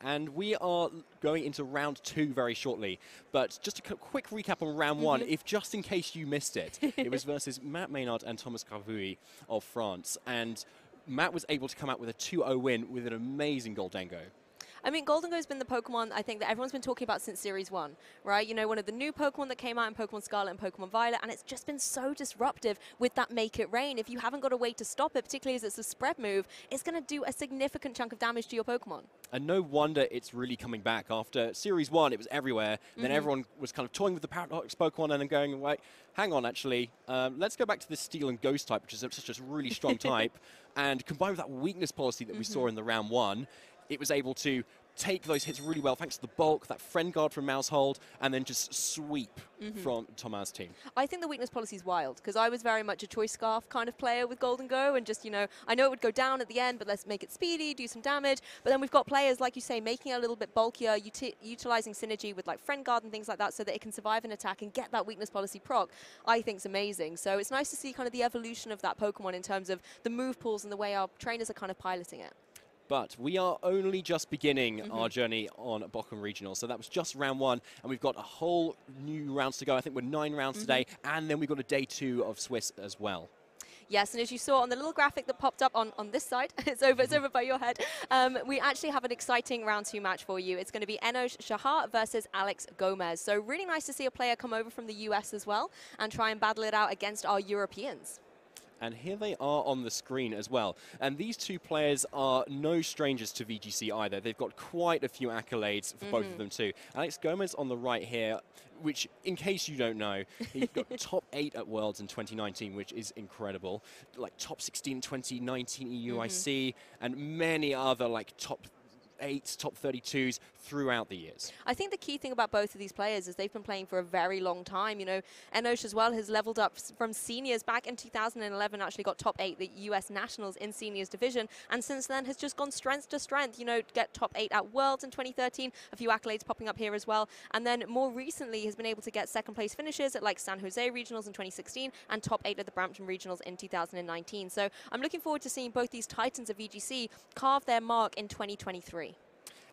and we are going into round two very shortly. But just a quick recap on round mm -hmm. one, mm-hmm. if just in case you missed it, it was versus Matt Maynard and Thomas Cavouille of France, and Matt was able to come out with a 2-0 win with an amazing Gholdengo. I mean, Gholdengo's been the Pokemon I think that everyone's been talking about since Series 1, right? You know, one of the new Pokemon that came out in Pokemon Scarlet and Pokemon Violet, and it's just been so disruptive with that Make It Rain. If you haven't got a way to stop it, particularly as it's a spread move, it's going to do a significant chunk of damage to your Pokemon. And no wonder it's really coming back. After Series 1, it was everywhere. Mm -hmm. Then mm-hmm. everyone was kind of toying with the Paradox Pokemon and then going, right, hang on, actually, um, let's go back to the Steel and Ghost type, which is such a really strong type. And combined with that weakness policy that mm -hmm. we saw mm-hmm. in the round one, it was able to take those hits really well thanks to the bulk, that friend guard from Maushold, and then just sweep mm -hmm. from Thomas' team. I think the weakness policy is wild because I was very much a choice scarf kind of player with Gholdengo and just, you know, I know it would go down at the end, but let's make it speedy, do some damage. But then we've got players, like you say, making it a little bit bulkier, uti utilizing synergy with like friend guard and things like that so that it can survive an attack and get that weakness policy proc, I think is amazing. So it's nice to see kind of the evolution of that Pokemon in terms of the move pools and the way our trainers are kind of piloting it. But we are only just beginning mm -hmm. our journey on Bochum Regional. So that was just round one, and we've got a whole new rounds to go. I think we're nine rounds mm -hmm. today, and then we've got a day two of Swiss as well. Yes, and as you saw on the little graphic that popped up on, on this side, it's over, it's over by your head, um, we actually have an exciting round two match for you. It's going to be Enosh Shachar versus Alex Gomez. So really nice to see a player come over from the US as well and try and battle it out against our Europeans. And here they are on the screen as well. And these two players are no strangers to VGC either. They've got quite a few accolades for mm -hmm. both of mm-hmm. them too. Alex Gomez on the right here, which in case you don't know, he got top eight at Worlds in 2019, which is incredible. Like top 16 in 2019 EUIC, mm -hmm. and many other like top eights, top 32s throughout the years. I think the key thing about both of these players is they've been playing for a very long time. You know, Enosh as well has leveled up from seniors back in 2011, actually got top eight, the US Nationals in seniors division, and since then has just gone strength to strength. You know, get top eight at Worlds in 2013, a few accolades popping up here as well, and then more recently has been able to get second place finishes at like San Jose Regionals in 2016 and top eight at the Brampton Regionals in 2019. So I'm looking forward to seeing both these titans of VGC carve their mark in 2023.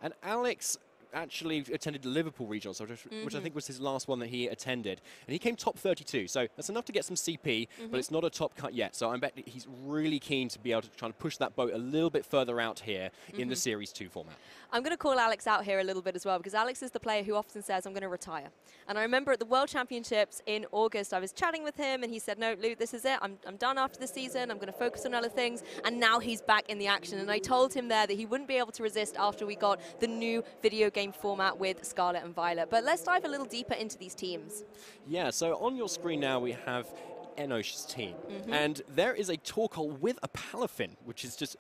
And Alex actually attended the Liverpool Regionals, which, mm -hmm. which, I mm-hmm. think was his last one that he attended. And he came top 32, so that's enough to get some CP, mm -hmm. but mm-hmm. it's not a top cut yet. So I bet he's really keen to be able to try and push that boat a little bit further out here mm -hmm. in the mm-hmm. Series 2 format. I'm going to call Alex out here a little bit as well, because Alex is the player who often says, I'm going to retire. And I remember at the World Championships in August, I was chatting with him, and he said, no, Lou, this is it. I'm, I'm done after the season. I'm going to focus on other things. And now he's back in the action. And I told him there that he wouldn't be able to resist after we got the new video game format with Scarlet and Violet. But let's dive a little deeper into these teams. Yeah, so on your screen now we have Enosh's team. Mm -hmm. And there is a Torkoal with a Palafin, which is just,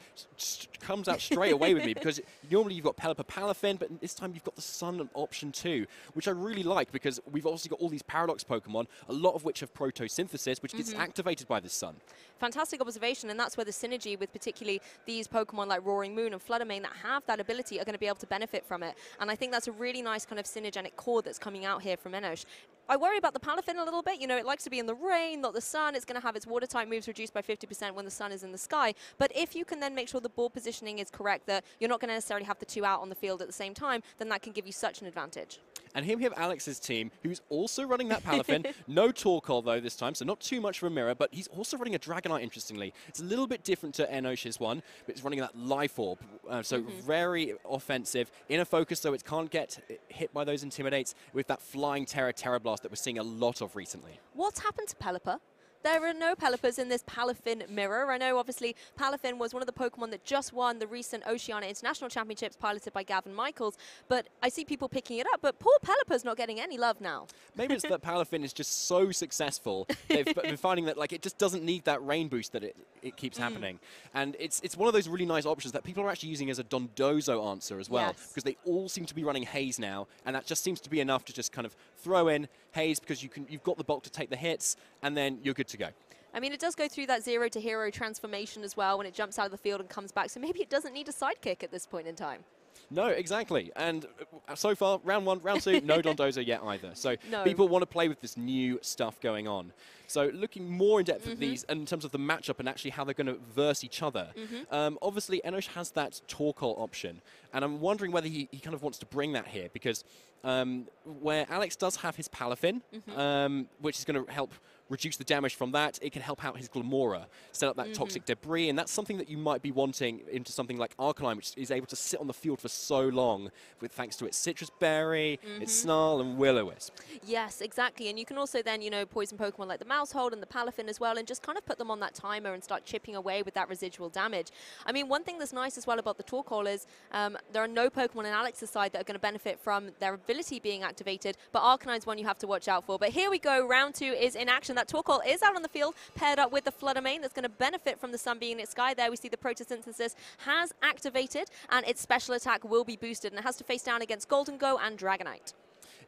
comes out straight away with me because normally you've got Pelipper Palafin, but this time you've got the Sun option too, which I really like because we've obviously got all these Paradox Pokemon, a lot of which have Protosynthesis, which mm -hmm. gets mm-hmm. activated by the Sun. Fantastic observation, and that's where the synergy with particularly these Pokemon like Roaring Moon and Fluttermane that have that ability are going to be able to benefit from it. And I think that's a really nice kind of synergenic core that's coming out here from Enosh. I worry about the Palafin a little bit. You know, it likes to be in the rain, not the sun. It's going to have its watertight moves reduced by 50% when the sun is in the sky. But if you can then make sure the ball positioning is correct, that you're not going to necessarily have the two out on the field at the same time, then that can give you such an advantage. And here we have Alex's team, who's also running that Palafin. no Torkoal, though, this time, so not too much of a mirror, but he's also running a Dragonite, interestingly. It's a little bit different to Enosh's one, but it's running that Life Orb, uh, so mm -hmm. very offensive. Inner focus, so it can't get hit by those Intimidates with that Flying Tera Tera Blast that we're seeing a lot of recently. What's happened to Pelipper? There are no Pelipper's in this Palafin mirror. I know, obviously, Palafin was one of the Pokemon that just won the recent Oceania International Championships piloted by Gavin Michaels, but I see people picking it up, but poor Pelipper's not getting any love now. Maybe it's that Palafin is just so successful, they've been finding that like it just doesn't need that rain boost that it, it keeps mm. happening. And it's, it's one of those really nice options that people are actually using as a Dondozo answer as well, because they all seem to be running Haze now, and that just seems to be enough to just kind of throw in Haze because you can, you've got the bulk to take the hits, and then you're good to go. I mean, it does go through that zero to hero transformation as well when it jumps out of the field and comes back, so maybe it doesn't need a sidekick at this point in time. No, exactly. And uh, so far, round one, round two, no Dondozo yet either. So No. people want to play with this new stuff going on. So looking more in depth Mm-hmm. at these in terms of the matchup and actually how they're going to verse each other. Mm-hmm. Um, obviously, Enosh has that Torkoal option, and I'm wondering whether he, he kind of wants to bring that here because um, where Alex does have his Palafin, Mm-hmm. um, which is going to help reduce the damage from that, it can help out his Glimmora, set up that Mm-hmm. toxic debris, and that's something that you might be wanting into something like Arcanine, which is able to sit on the field for so long, with thanks to its Sitrus Berry, Mm-hmm. its Snarl, and Will-O-Wisp. Yes, exactly. And you can also then, you know, poison Pokemon like the Maushold and the Palafin as well, and just kind of put them on that timer and start chipping away with that residual damage. I mean, one thing that's nice as well about the Torkoal is um, there are no Pokemon in Alex's side that are going to benefit from their ability being activated, but Arcanine's one you have to watch out for. But here we go, round two is in action. That Torkoal is out on the field, paired up with the Fluttermane that's going to benefit from the sun being in its sky. There we see the Photosynthesis has activated, and its special attack will be boosted, and it has to face down against Gholdengo and Dragonite.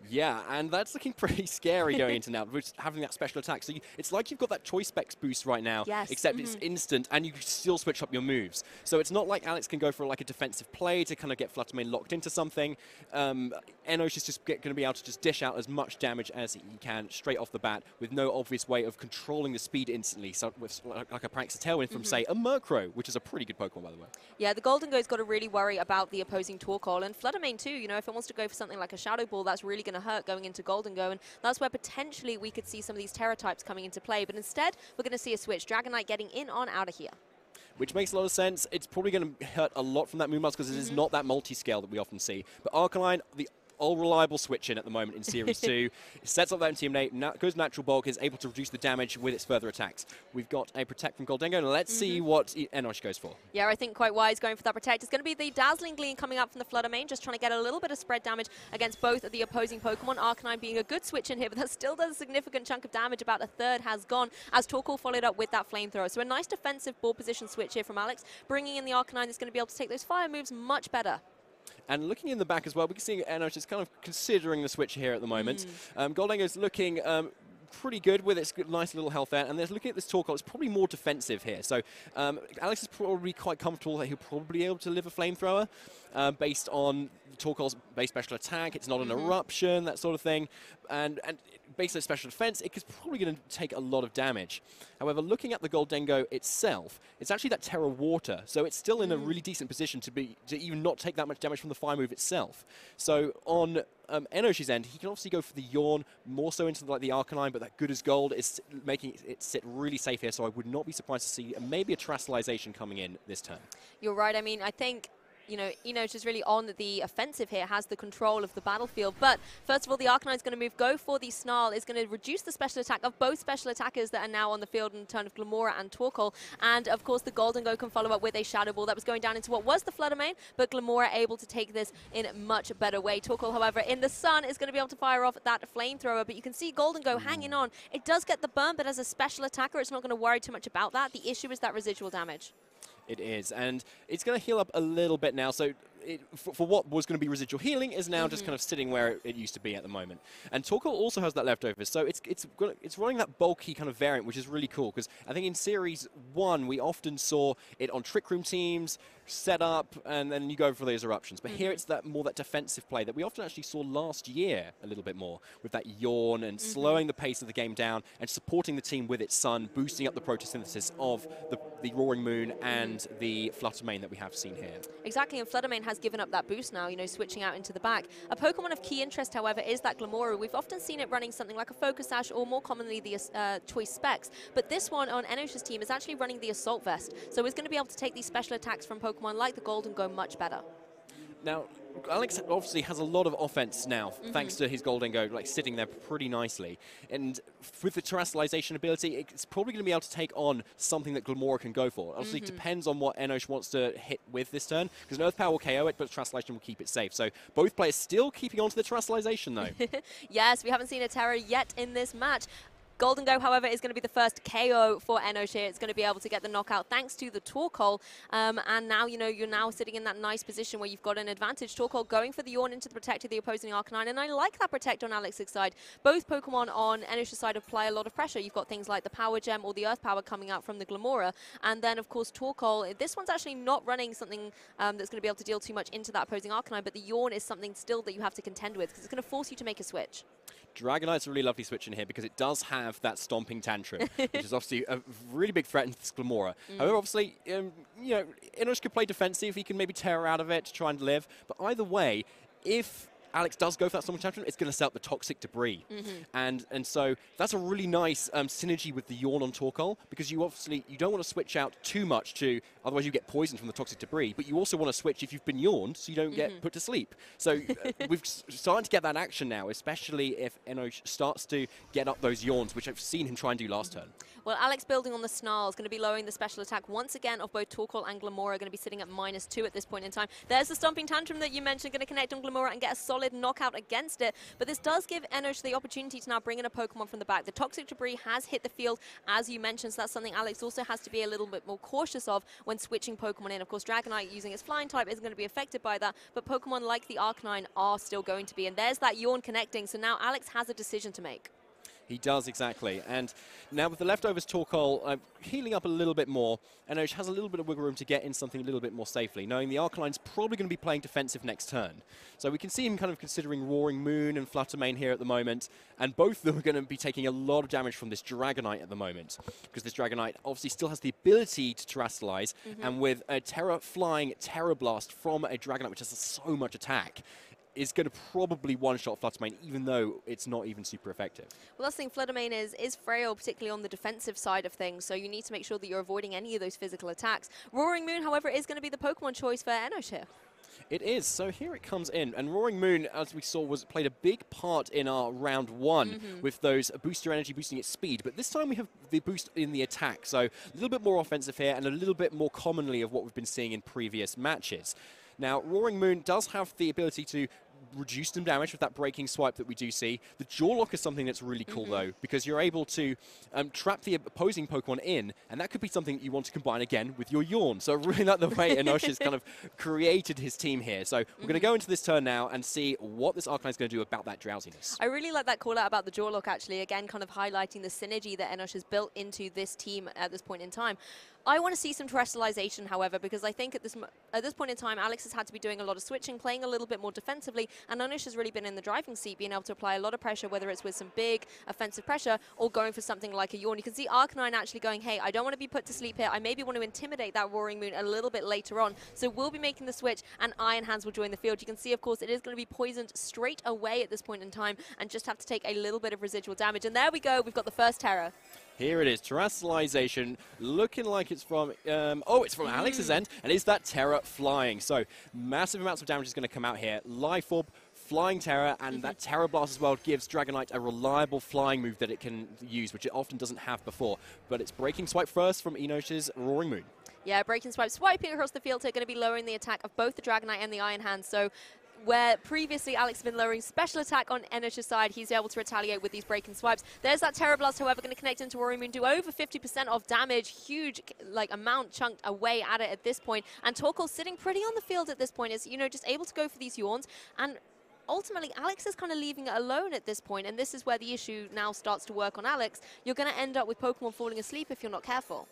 Yeah, and that's looking pretty scary going into now, having that special attack. So you, it's like you've got that choice specs boost right now, Yes, except it's instant, and you can still switch up your moves. So it's not like Alex can go for like a defensive play to kind of get Fluttermane locked into something. Um, Enosh is just going to be able to just dish out as much damage as he can straight off the bat with no obvious way of controlling the speed instantly, so with like, like a Praxis Tailwind from, say, a Murkrow, which is a pretty good Pokemon, by the way. Yeah, the Gholdengo's got to really worry about the opposing Torkoal and Fluttermane too. You know, if it wants to go for something like a Shadow Ball, that's really going to hurt going into Gholdengo, and that's where potentially we could see some of these Tera types coming into play. But instead, we're going to see a switch. Dragonite getting in on out of here. which makes a lot of sense. It's probably going to hurt a lot from that Moonblast because it is mm-hmm. not that multi-scale that we often see. But Arcanine, the all reliable switch in at the moment in Series 2. It sets up that MTM na- goes natural bulk, is able to reduce the damage with its further attacks. We've got a Protect from Gholdengo, and let's see mm-hmm. what E- Enosh goes for. Yeah, I think quite wise going for that protect. It's going to be the Dazzling Gleam coming up from the Fluttermane, just trying to get a little bit of spread damage against both of the opposing Pokemon. Arcanine being a good switch in here, but that still does a significant chunk of damage. About a third has gone as Torkoal followed up with that Flamethrower. So a nice defensive ball position switch here from Alex, bringing in the Arcanine that's going to be able to take those fire moves much better. And looking in the back as well, we can see Enosh is kind of considering the switch here at the moment. Um, Gholdengo is looking um, pretty good with its nice little health there. And there's looking at this Torkoal, it's probably more defensive here. So um, Alex is probably quite comfortable that he'll probably be able to live a flamethrower uh, based on Torkoal's base special attack. It's not an eruption, that sort of thing. And, and based on special defense, it is probably going to take a lot of damage. However, looking at the Gholdengo itself, it's actually that Tera Water, so it's still in a really decent position to be to even not take that much damage from the fire move itself. So on um, Enosh's end, he can obviously go for the Yawn, more so into like the Arcanine, but that good as gold is making it sit really safe here. So I would not be surprised to see maybe a Terastallization coming in this turn. You're right. I mean, I think. You know, Enosh is really on the offensive here, has the control of the battlefield. But first of all, the Arcanine is going to move, go for the Snarl, is going to reduce the special attack of both special attackers that are now on the field in turn of Glimmora and Torkoal. And of course, the Gholdengo can follow up with a Shadow Ball that was going down into what was the Fluttermane, but Glimmora able to take this in a much better way. Torkoal, however, in the sun is going to be able to fire off that flamethrower, but you can see Gholdengo mm. hanging on. It does get the burn, but as a special attacker, it's not going to worry too much about that. The issue is that residual damage. It is, and it's going to heal up a little bit now. So, it, for, for what was going to be residual healing, is now just mm-hmm. kind of sitting where it, it used to be at the moment. And Torkoal also has that leftover, so it's it's it's running that bulky kind of variant, which is really cool. Because I think in Series One we often saw it on Trick Room teams set up, and then you go for those eruptions. But here mm-hmm. it's that more that defensive play that we often actually saw last year a little bit more with that yawn and mm-hmm. slowing the pace of the game down and supporting the team with its sun, boosting up the photosynthesis of the, the Roaring Moon and the Fluttermane that we have seen here. Exactly, and Fluttermane has given up that boost now, you know, switching out into the back. A Pokemon of key interest, however, is that Glimmora. We've often seen it running something like a Focus Sash or more commonly the uh, Choice Specs, but this one on Enosh's team is actually running the Assault Vest, so it's going to be able to take these special attacks from Pokemon like the Gholdengo much better. Now, Alex obviously has a lot of offense now, mm-hmm. thanks to his Gholdengo, like sitting there pretty nicely. And with the terastallization ability, it's probably going to be able to take on something that Glimmora can go for. Obviously, it mm-hmm. depends on what Enosh wants to hit with this turn, because an Earth Power will KO it, but Terastallization will keep it safe. So both players still keeping on to the Terastallization, though. Yes, we haven't seen a Tera yet in this match. Gholdengo, however, is going to be the first KO for Enosh here. It's going to be able to get the knockout thanks to the Torkoal. Um, and now, you know, you're now sitting in that nice position where you've got an advantage. Torkoal going for the Yawn into the Protect of the opposing Arcanine. And I like that Protect on Alex's side. Both Pokemon on Enosh's side apply a lot of pressure. You've got things like the Power Gem or the Earth Power coming out from the Glimmora. And then, of course, Torkoal. This one's actually not running something um, that's going to be able to deal too much into that opposing Arcanine, but the Yawn is something still that you have to contend with because it's going to force you to make a switch. Dragonite's a really lovely switch in here because it does have that stomping tantrum, which is obviously a really big threat into this Glimmora. Mm. However, obviously, um, you know, Enosh could play defensive. He can maybe Tera out of it to try and live. But either way, if Alex does go for that Storm Tantrum, it's going to set up the toxic debris. Mm -hmm. And and so that's a really nice um, synergy with the Yawn on Torkoal because you obviously you don't want to switch out too much to otherwise you get poisoned from the toxic debris, but you also want to switch if you've been yawned so you don't mm -hmm. get mm-hmm. put to sleep. So uh, we've starting to get that action now, especially if Enosh starts to get up those yawns, which I've seen him try and do last mm -hmm. turn. Well, Alex building on the Snarl is going to be lowering the special attack once again of both Torkoal and Glimmora, going to be sitting at minus two at this point in time. There's the Stomping Tantrum that you mentioned, going to connect on Glimmora and get a solid knockout against it. But this does give Enosh the opportunity to now bring in a Pokemon from the back. The Toxic Debris has hit the field, as you mentioned, so that's something Alex also has to be a little bit more cautious of when switching Pokemon in. Of course, Dragonite using its Flying type isn't going to be affected by that, but Pokemon like the Arcanine are still going to be. And there's that Yawn connecting, so now Alex has a decision to make. He does, exactly. And now with the leftovers Torkoal uh, healing up a little bit more, Enosh has a little bit of wiggle room to get in something a little bit more safely, knowing the Arcanine's probably going to be playing defensive next turn. So we can see him kind of considering Roaring Moon and Flutter Mane here at the moment, and both of them are going to be taking a lot of damage from this Dragonite at the moment, because this Dragonite obviously still has the ability to Terastallize, mm -hmm. and with a Tera flying Tera Blast from a Dragonite, which has so much attack, is going to probably one-shot Flutter Mane, even though it's not even super effective. Well, that's the thing, Flutter Mane is, is frail, particularly on the defensive side of things, so you need to make sure that you're avoiding any of those physical attacks. Roaring Moon, however, is going to be the Pokemon choice for Enosh here. It is. So here it comes in. And Roaring Moon, as we saw, was played a big part in our round one mm -hmm. with those booster energy boosting its speed. But this time we have the boost in the attack. So a little bit more offensive here and a little bit more commonly of what we've been seeing in previous matches. Now, Roaring Moon does have the ability to reduce some damage with that breaking swipe that we do see. The jaw lock is something that's really cool, mm -hmm. though, because you're able to um, trap the opposing Pokemon in, and that could be something that you want to combine again with your yawn. So I really like the way Enosh has kind of created his team here. So we're mm -hmm. going to go into this turn now and see what this Arcanine is going to do about that drowsiness. I really like that call out about the jaw lock, actually. Again, kind of highlighting the synergy that Enosh has built into this team at this point in time. I want to see some terastallization, however, because I think at this at this point in time, Alex has had to be doing a lot of switching, playing a little bit more defensively, and Enosh has really been in the driving seat, being able to apply a lot of pressure, whether it's with some big offensive pressure or going for something like a yawn. You can see Arcanine actually going, hey, I don't want to be put to sleep here. I maybe want to intimidate that Roaring Moon a little bit later on. So we'll be making the switch, and Iron Hands will join the field. You can see, of course, it is going to be poisoned straight away at this point in time and just have to take a little bit of residual damage. And there we go. We've got the first Tera. Here it is, Terastallization, looking like it's from, um, oh, it's from. Alex's end, and is that Tera flying? So massive amounts of damage is going to come out here. Life Orb, Flying Tera, and that Tera Blast as well gives Dragonite a reliable flying move that it can use, which it often doesn't have before. But it's Breaking Swipe first from Enosh's Roaring Moon. Yeah, Breaking Swipe swiping across the field, so going to be lowering the attack of both the Dragonite and the Iron Hand. So where previously Alex has been lowering special attack on Enosh's side, he's able to retaliate with these breaking swipes. There's that Tera Blast, however, going to connect into do over 50% of damage, huge like amount chunked away at it at this point. And Torkoal sitting pretty on the field at this point is, you know, just able to go for these yawns. And ultimately, Alex is kind of leaving it alone at this point, and this is where the issue now starts to work on Alex. You're going to end up with Pokemon falling asleep if you're not careful.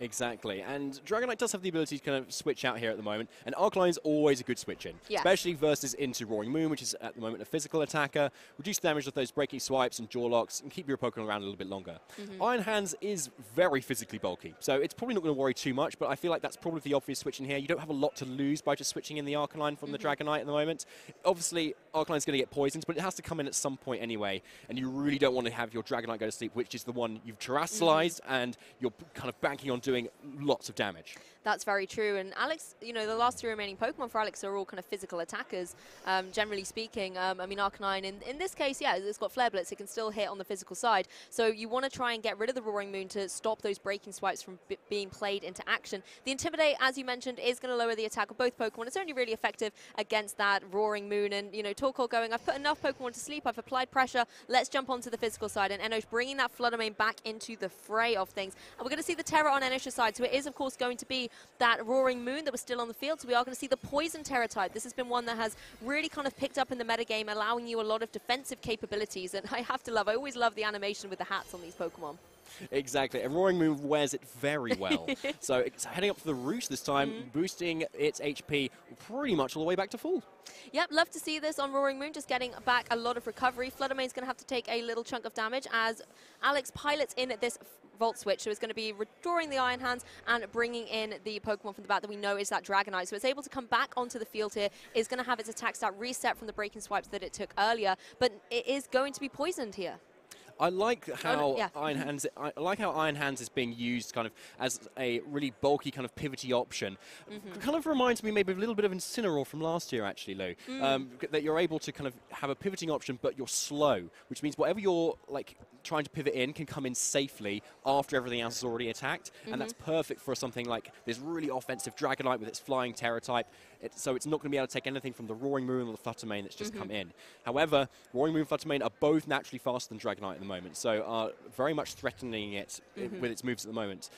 Exactly, and Dragonite does have the ability to kind of switch out here at the moment, and Arcanine is always a good switch in, yeah. especially versus into Roaring Moon, which is at the moment a physical attacker. Reduce damage with those breaking swipes and jaw locks, and keep your Pokemon around a little bit longer. Mm -hmm. Iron Hands is very physically bulky, so it's probably not going to worry too much, but I feel like that's probably the obvious switch in here. You don't have a lot to lose by just switching in the Arcanine from mm -hmm. the mm-hmm. Dragonite at the moment. Obviously, Arcanine's going to get poisoned, but it has to come in at some point anyway, and you really don't want to have your Dragonite go to sleep, which is the one you've terastallized, mm -hmm. and you're kind of banking on doing lots of damage. That's very true. And Alex, you know, the last three remaining Pokemon for Alex are all kind of physical attackers, um, generally speaking. Um, I mean, Arcanine, in, in this case, yeah, it's got Flare Blitz. It can still hit on the physical side. So you want to try and get rid of the Roaring Moon to stop those breaking swipes from being played into action. The Intimidate, as you mentioned, is going to lower the attack of both Pokemon. It's only really effective against that Roaring Moon. And, you know, Torkoal going, I've put enough Pokemon to sleep. I've applied pressure. Let's jump onto the physical side. And Enosh bringing that Flutter Mane back into the fray of things. And we're going to see the Tera on Enosh's side. So it is, of course, going to be that Roaring Moon that was still on the field. So we are going to see the Poison Tera type. This has been one that has really kind of picked up in the metagame, allowing you a lot of defensive capabilities. And I have to love, I always love the animation with the hats on these Pokemon. Exactly. And Roaring Moon wears it very well. so it's heading up for the Roost this time, mm. boosting its HP pretty much all the way back to full. Yep, love to see this on Roaring Moon, just getting back a lot of recovery. Flutter Mane's going to have to take a little chunk of damage as Alex pilots in this Volt Switch. So it's going to be restoring the Iron Hands and bringing in the Pokemon from the back that we know is that Dragonite. So it's able to come back onto the field here, is going to have its attack stat reset from the breaking swipes that it took earlier, but it is going to be poisoned here. I like how yeah. Iron Hands. I like how Iron Hands is being used kind of as a really bulky kind of pivoty option. Mm-hmm. Kind of reminds me maybe a little bit of Incineroar from last year, actually, Lou. Mm. Um, that you're able to kind of have a pivoting option, but you're slow, which means whatever you're like trying to pivot in can come in safely after everything else is already attacked, mm-hmm. and that's mm-hmm. perfect for something like this really offensive Dragonite with its flying Tera type. It, so it's not going to be able to take anything from the Roaring Moon or the Flutter Mane that's just mm-hmm. come in. However, Roaring Moon and Flutter Mane are both naturally faster than Dragonite the moment, so are very much threatening it mm-hmm. with its moves at the moment.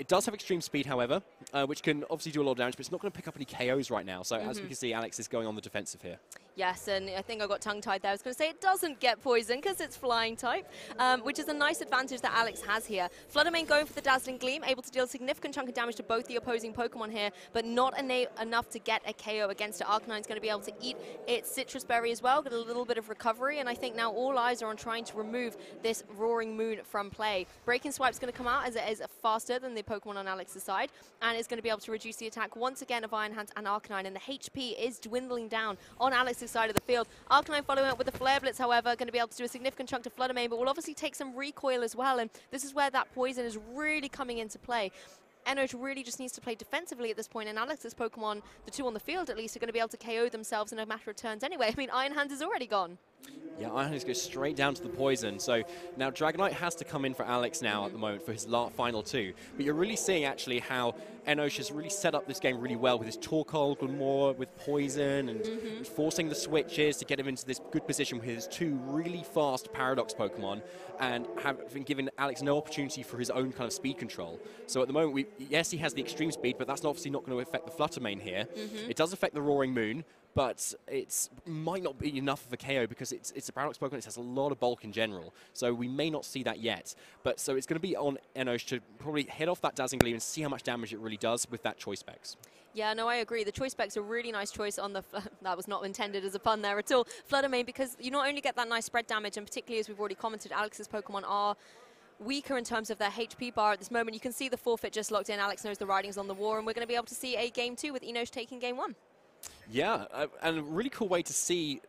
It does have extreme speed, however, uh, which can obviously do a lot of damage, but it's not going to pick up any KOs right now. So mm-hmm. as we mm-hmm. can see, Alex is going on the defensive here. Yes, and I think I got tongue-tied there. I was going to say it doesn't get poison because it's flying type, um, which is a nice advantage that Alex has here. Flutter Mane going for the Dazzling Gleam, able to deal a significant chunk of damage to both the opposing Pokemon here, but not enough to get a KO against it. Arcanine's going to be able to eat its Sitrus Berry as well, get a little bit of recovery, and I think now all eyes are on trying to remove this Roaring Moon from play. Breaking Swipe's going to come out as it is faster than the Pokemon on Alex's side, and is going to be able to reduce the attack once again of Iron Hands and Arcanine, and the HP is dwindling down on Alex's side of the field. Arcanine following up with the Flare Blitz, however, going to be able to do a significant chunk to Flutter Mane, but will obviously take some recoil as well, and this is where that poison is really coming into play. Enosh really just needs to play defensively at this point, and Alex's Pokemon, the two on the field at least, are going to be able to KO themselves in a matter of turns anyway. I mean, Iron Hands is already gone. Yeah, Iron Hands goes straight down to the poison. So now Dragonite has to come in for Alex now at the moment for his final two. But you're really seeing actually how Enosh has really set up this game really well with his Torkoal, Glimmora, with poison, and mm -hmm. forcing the switches to get him into this good position with his two really fast Paradox Pokemon, and having given Alex no opportunity for his own kind of speed control. So at the moment, we, yes, he has the extreme speed, but that's obviously not going to affect the Flutter Mane here. Mm -hmm. It does affect the Roaring Moon, but it might not be enough of a KO because it's, it's a Paradox Pokemon, it has a lot of bulk in general, so we may not see that yet. But so it's going to be on Enosh to probably hit off that Dazzling Gleam and see how much damage it really does with that choice specs. Yeah, no, I agree. The choice specs a really nice choice on the, that was not intended as a pun there at all, Flutter Mane, because you not only get that nice spread damage, and particularly as we've already commented, Alex's Pokemon are weaker in terms of their HP bar at this moment. You can see the forfeit just locked in. Alex knows the writing's on the wall, and we're going to be able to see a game two with Enosh taking game one. Yeah, uh, and a really cool way to see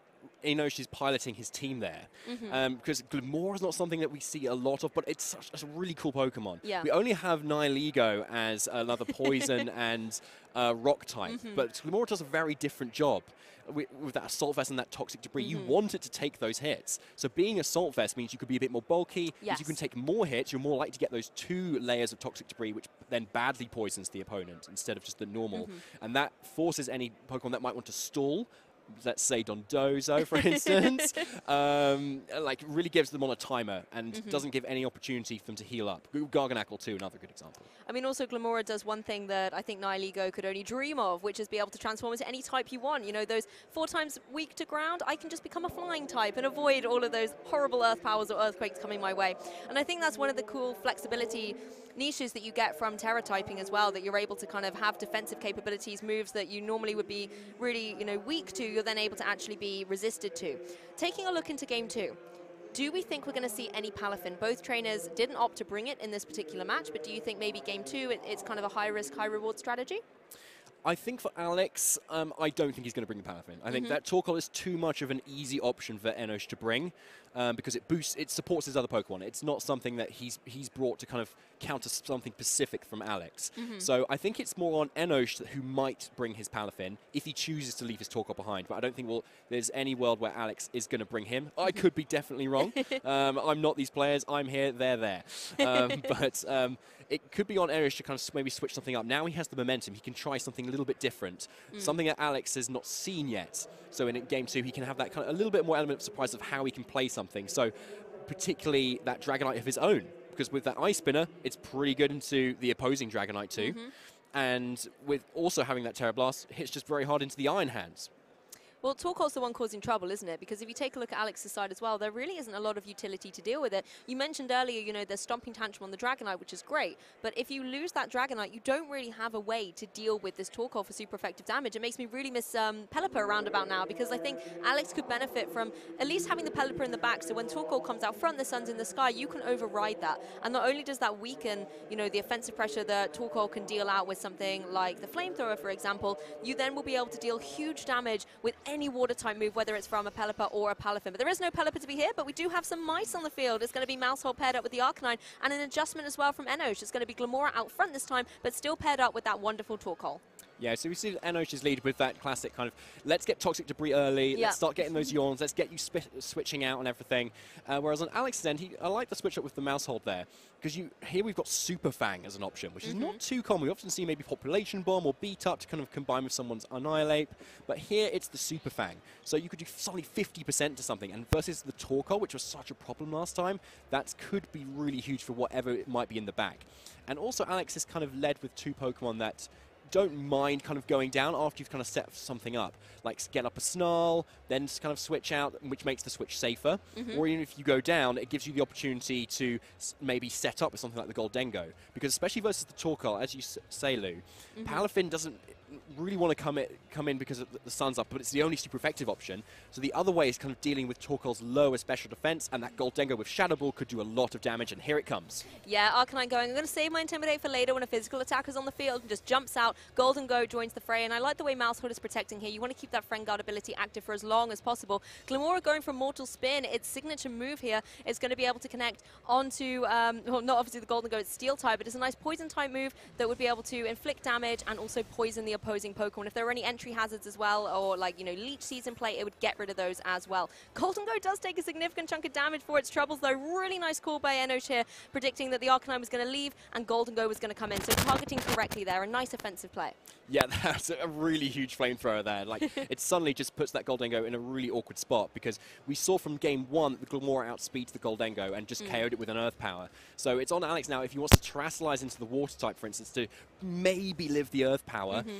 Enosh is piloting his team there. Mm-hmm. Um, because Glimmora is not something that we see a lot of, but it's such a really cool Pokemon. Yeah. We only have Nihilego as another poison and uh, rock type, mm-hmm. but Glimmora does a very different job. With, with that assault vest and that toxic debris, mm-hmm. you want it to take those hits. So being assault vest means you could be a bit more bulky. Yes. you can take more hits. You're more likely to get those two layers of toxic debris, which then badly poisons the opponent instead of just the normal. Mm-hmm. And that forces any Pokemon that might want to stall let's say Dondozo, for instance, um, like really gives them on a timer and mm -hmm. doesn't give any opportunity for them to heal up. Garganacl too, another good example. I mean, also Glimmora does one thing that I think Nihilego could only dream of, which is be able to transform into any type you want. You know, those four times weak to ground, I can just become a flying type and avoid all of those horrible earth powers or earthquakes coming my way. And I think that's one of the cool flexibility niches that you get from Tera typing as well, that you're able to kind of have defensive capabilities, moves that you normally would be really you know, weak to, you're then able to actually be resisted to. Taking a look into game two, do we think we're going to see any Palafin? Both trainers didn't opt to bring it in this particular match, but do you think maybe game two, it, it's kind of a high risk, high reward strategy? I think for Alex, um, I don't think he's going to bring the Palafin. I think that Torkoal is too much of an easy option for Enosh to bring um, because it boosts, it supports his other Pokemon. It's not something that he's he's brought to kind of counter something specific from Alex. So I think it's more on Enosh who might bring his Palafin if he chooses to leave his Torkoal behind. But I don't think well, there's any world where Alex is going to bring him. I could be definitely wrong. um, I'm not these players. I'm here. They're there. Um, but um, it could be on Enosh to kind of maybe switch something up. Now he has the momentum. He can try something a little bit different, mm. something that Alex has not seen yet. So in game two, he can have that kind of a little bit more element of surprise of how he can play something. So particularly that Dragonite of his own, because with that Ice Spinner, it's pretty good into the opposing Dragonite too. Mm-hmm. And with also having that Tera Blast, hits just very hard into the Iron Hands. Well, Torkoal's the one causing trouble, isn't it? Because if you take a look at Alex's side as well, there really isn't a lot of utility to deal with it. You mentioned earlier, you know, there's Stomping Tantrum on the Dragonite, which is great. But if you lose that Dragonite, you don't really have a way to deal with this Torkoal for super effective damage. It makes me really miss um, Pelipper around about now because I think Alex could benefit from at least having the Pelipper in the back. So when Torkoal comes out front, the sun's in the sky, you can override that. And not only does that weaken, you know, the offensive pressure that Torkoal can deal out with something like the Flamethrower, for example, you then will be able to deal huge damage with any water type move, whether it's from a Pelipper or a Palafin. But there is no Pelipper to be here, but we do have some mice on the field. It's going to be Maushold paired up with the Arcanine, and an adjustment as well from Enosh. It's going to be Glimmora out front this time, but still paired up with that wonderful Torkoal. Yeah, so we see is lead with that classic kind of let's get toxic debris early, Yeah. let's start getting those yawns, let's get you switching out and everything. Uh, whereas on Alex's end, he, I like the switch up with the Maushold there because you here we've got Super Fang as an option, which is not too common. We often see maybe Population Bomb or Beat Up to kind of combine with someone's Annihilape, but here it's the Super Fang. So you could do suddenly 50% to something, and versus the Torkoal, which was such a problem last time, that could be really huge for whatever it might be in the back. And also, Alex is kind of led with two Pokemon that don't mind kind of going down after you've kind of set something up. Like get up a snarl, then kind of switch out, which makes the switch safer. Mm-hmm. Or even if you go down, it gives you the opportunity to maybe set up with something like the Gholdengo. Because especially versus the Torkoal, as you say, Lou, mm-hmm. Palafin doesn't really want to come, come in because the- sun's up, but it's the only super effective option. So the other way is kind of dealing with Torkoal's lower special defense, and that Gholdengo with Shadow Ball could do a lot of damage, and here it comes. Yeah, Arcanine going, I'm going to save my Intimidate for later when a physical attacker's on the field and just jumps out. Gholdengo joins the fray, and I like the way Maushold is protecting here. You want to keep that Friend Guard ability active for as long as possible. Glimmora going for Mortal Spin, its signature move here is going to be able to connect onto, um, well, not obviously the Gholdengo, it's Steel type, but it's a nice Poison type move that would be able to inflict damage and also poison the opposing Pokemon. If there were any entry hazards as well, or like, you know, Leech Season play, it would get rid of those as well. Gholdengo does take a significant chunk of damage for its troubles, though. Really nice call by Enosh here, predicting that the Arcanine was going to leave and Gholdengo was going to come in. So targeting correctly there, a nice offensive play. Yeah, that's a really huge flamethrower there. Like, it suddenly just puts that Gholdengo in a really awkward spot because we saw from game one that the Glimmora outspeeds the Gholdengo and just mm. KO'd it with an Earth Power. So it's on Alex now if he wants to Terastallize into the Water type, for instance, to maybe live the Earth Power mm-hmm.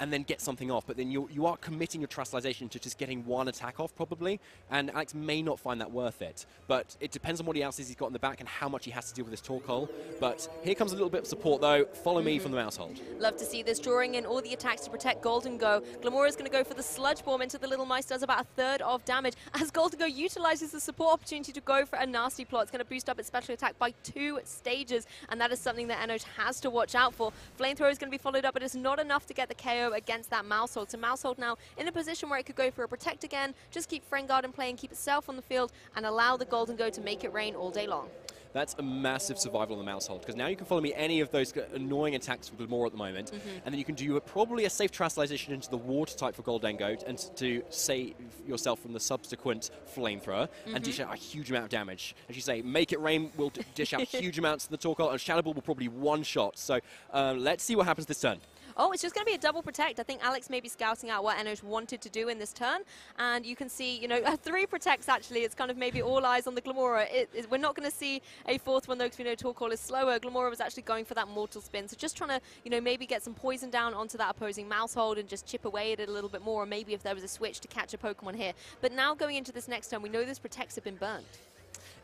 and then get something off. But then you, you are committing your Terastallization to just getting one attack off, probably. And Alex may not find that worth it. But it depends on what else he's got in the back and how much he has to deal with this Torkoal. But here comes a little bit of support, though. Follow me from the Maushold. Love to see this, drawing in all the attacks to protect Golden Go. Glimmora is going to go for the Sludge Bomb into the Little Mice, does about a third of damage as Gholdengo utilizes the support opportunity to go for a nasty plot. It's going to boost up its special attack by two stages, and that is something that Enosh has to watch out for. Flamethrower is going to be followed up, but it's not enough to get the KO against that Maushold. So Maushold now in a position where it could go for a Protect again, just keep Friend Guard in play and keep itself on the field, and allow the Gholdengo to make it rain all day long. That's a massive survival on the Maushold because now you can follow me any of those annoying attacks with more at the moment, Mm-hmm. and then you can do a, probably a safe translation into the water type for Gholdengo and to save yourself from the subsequent flamethrower Mm-hmm. and dish out a huge amount of damage. As you say, make it rain will dish out huge amounts to the Torkoal, and Shadow Ball will probably one shot. So um, let's see what happens this turn. Oh, it's just going to be a double protect. I think Alex may be scouting out what Enosh wanted to do in this turn. And you can see, you know, uh, three protects actually. It's kind of maybe all eyes on the Glimmora. We're not going to see a fourth one though because we know Torkoal is slower. Glimmora was actually going for that mortal spin. So just trying to, you know, maybe get some poison down onto that opposing Maushold and just chip away at it a little bit more. Or maybe if there was a switch to catch a Pokemon here. But now going into this next turn, we know those protects have been burnt.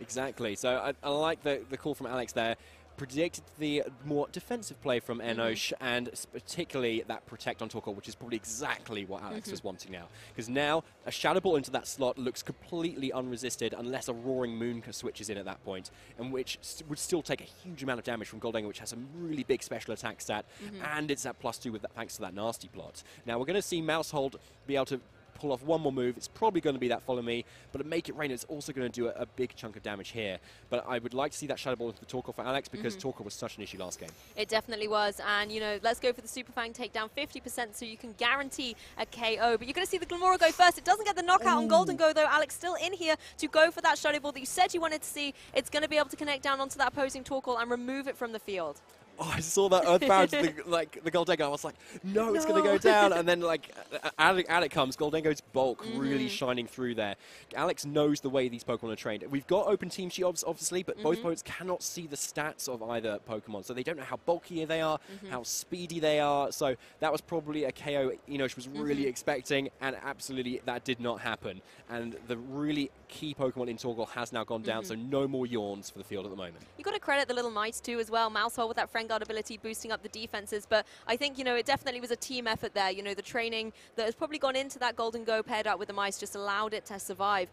Exactly. So I, I like the, the call from Alex there. Predicted the more defensive play from Mm-hmm. Enosh, and particularly that protect on Torkoal, which is probably exactly what Alex Mm-hmm. was wanting now. Because now a Shadow Ball into that slot looks completely unresisted unless a Roaring Moon switches in at that point, and which s- would still take a huge amount of damage from Gholdengo, which has a really big special attack stat, Mm-hmm. and it's at plus two with that, thanks to that nasty plot. Now we're going to see Maushold be able to pull off one more move. It's probably going to be that follow me, but Make It Rain, it's also going to do a, a big chunk of damage here. But I would like to see that Shadow Ball into the Torkoal for Alex because Mm-hmm. Torkoal was such an issue last game. It definitely was. And, you know, let's go for the Super Fang takedown 50% so you can guarantee a KO. But you're going to see the Glimmora go first. It doesn't get the knockout on Gholdengo, though. Alex still in here to go for that Shadow Ball that you said you wanted to see. It's going to be able to connect down onto that opposing Torkoal and remove it from the field. Oh, I saw that Earthbound, the, like the Gholdengo. I was like, no, it's going to go down. And then, like, out out it comes. Gholdengo's bulk Mm-hmm. really shining through there. Alex knows the way these Pokemon are trained. We've got open team shields, obviously, but both Mm-hmm. opponents cannot see the stats of either Pokemon. So they don't know how bulky they are, Mm-hmm. how speedy they are. So that was probably a KO Enosh was really Mm-hmm. expecting, and absolutely that did not happen. And the really key Pokemon in Torkoal has now gone down, so Mm-hmm. no more yawns for the field at the moment. You've got to credit the little mice too as well. Maushold with that friend guard ability boosting up the defenses. But I think, you know, it definitely was a team effort there. You know, the training that has probably gone into that Gholdengo paired up with the mice just allowed it to survive.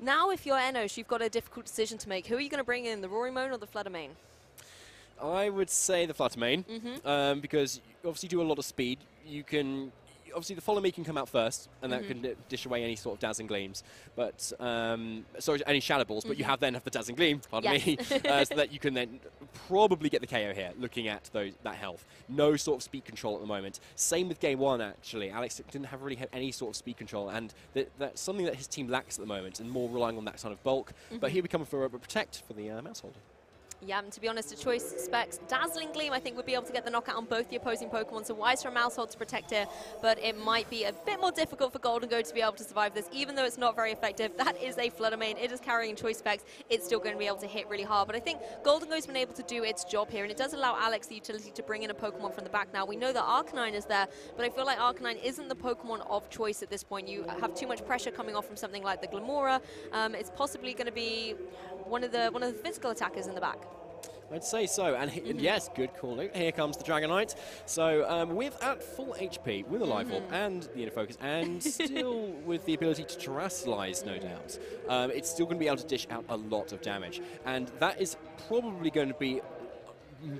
Now, if you're Enosh, you've got a difficult decision to make. Who are you going to bring in, the Roaring Moon or the Fluttermane? I would say the Fluttermane, Mm-hmm. um, because you obviously do a lot of speed. You can obviously the follow me can come out first, and that Mm-hmm. can dish away any sort of dazzling gleams. But um, sorry, any shadow balls. But you have then have the dazzling gleam, pardon Mm-hmm. Yes. me, uh, so that you can then probably get the KO here. Looking at those that health, no sort of speed control at the moment. Same with game one actually. Alex didn't have really have any sort of speed control, and that, that's something that his team lacks at the moment, and more relying on that kind of bulk. Mm-hmm. But here we come for a protect for the uh, mouse holder. Yeah, and to be honest, a choice specs. Dazzling Gleam, I think, would be able to get the knockout on both the opposing Pokemon, so wise for a Maushold to protect here, but it might be a bit more difficult for Gholdengo to be able to survive this, even though it's not very effective. That is a Flutter Fluttermane, it is carrying choice specs, it's still going to be able to hit really hard, but I think Gholdengo's been able to do its job here, and it does allow Alex the utility to bring in a Pokemon from the back now. We know that Arcanine is there, but I feel like Arcanine isn't the Pokemon of choice at this point. You have too much pressure coming off from something like the Glimmora. Um, it's possibly going to be one of the one of the physical attackers in the back. I'd say so. And he- yes, good call. Luke. Here comes the Dragonite. So um, with at full HP, with a Life Orb and the inner focus, and still with the ability to terastallize, no doubt, um, it's still going to be able to dish out a lot of damage. And that is probably going to be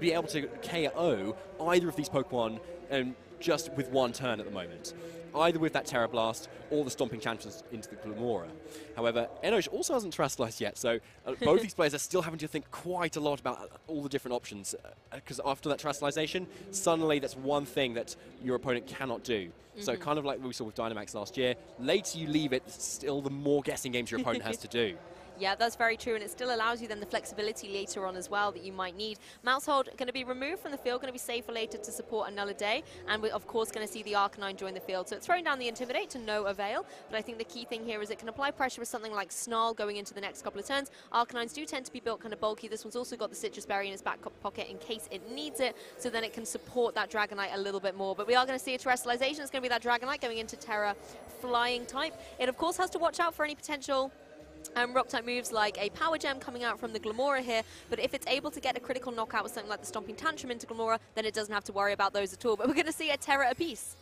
be able to KO either of these Pokemon um, just with one turn at the moment. Either with that Tera Blast or the Stomping Chances into the Glimmora. However, Enosh also hasn't terastallized yet, so uh, both these players are still having to think quite a lot about uh, all the different options. Because after that terastallization, suddenly that's one thing that your opponent cannot do. So, kind of like we saw with Dynamax last year, later you leave it, still the more guessing games your opponent has to do. Yeah, that's very true, and it still allows you then the flexibility later on as well that you might need. Maushold going to be removed from the field, going to be safe for later to support another day, and we're of course going to see the Arcanine join the field. So it's throwing down the Intimidate to no avail, but I think the key thing here is it can apply pressure with something like Snarl going into the next couple of turns. Arcanines do tend to be built kind of bulky. This one's also got the Sitrus Berry in its back pocket in case it needs it, so then it can support that Dragonite a little bit more. But we are going to see a Terastallization. It's going to be that Dragonite going into Tera Flying type. It of course has to watch out for any potential um, rock type moves like a power gem coming out from the Glimmora here, but if it's able to get a critical knockout with something like the Stomping Tantrum into Glimmora, then it doesn't have to worry about those at all. But we're going to see a Terra apiece.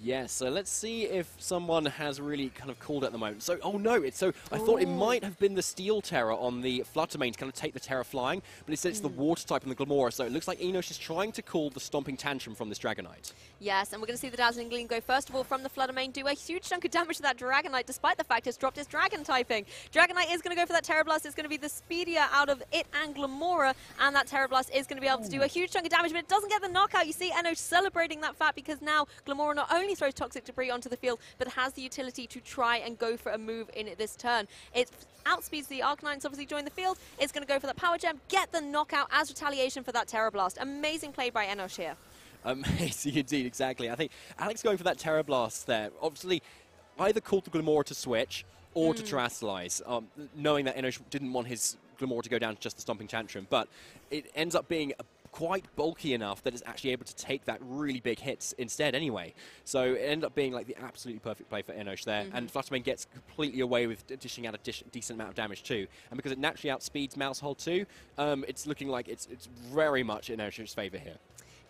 Yes, so let's see if someone has really kind of called at the moment. So, oh no, it's so I thought it oh. might have been the Steel Tera on the Fluttermane to kind of take the Tera flying, but instead it's the hmm. Water type on the Glimmora. So it looks like Enosh is trying to call the Stomping Tantrum from this Dragonite. Yes, and we're going to see the Dazzling Gleam go first of all from the Fluttermane, do a huge chunk of damage to that Dragonite, despite the fact it's dropped its Dragon typing. Dragonite is going to go for that Tera Blast. It's going to be the speedier out of it and Glimmora, and that Tera Blast is going to be able to do a oh. huge chunk of damage, but it doesn't get the knockout. You see Enosh celebrating that fact because now Glimmora not only throws toxic debris onto the field, but has the utility to try and go for a move in this turn. It outspeeds the Arcanines, obviously join the field. It's going to go for that Power Gem, get the knockout as retaliation for that Tera Blast. Amazing play by Enosh here. Amazing indeed, exactly. I think Alex going for that Tera Blast there. Obviously, either called the Glimmora to switch or to terastallize, um, knowing that Enosh didn't want his Glimmora to go down to just the Stomping Tantrum. But it ends up being a quite bulky enough that it's actually able to take that really big hits instead anyway. So it ended up being like the absolutely perfect play for Enosh there. Mm-hmm. And Fluttermane gets completely away with dishing out a dish- decent amount of damage too. And because it naturally outspeeds Maushold too, um, it's looking like it's, it's very much in Enosh's favour here.